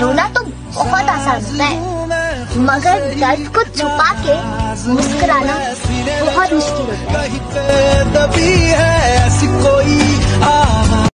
रोना तो बहुत आसान होता है। मगर दर्द को छुपा के मुस्कुराना बहुत मुश्किल होता है।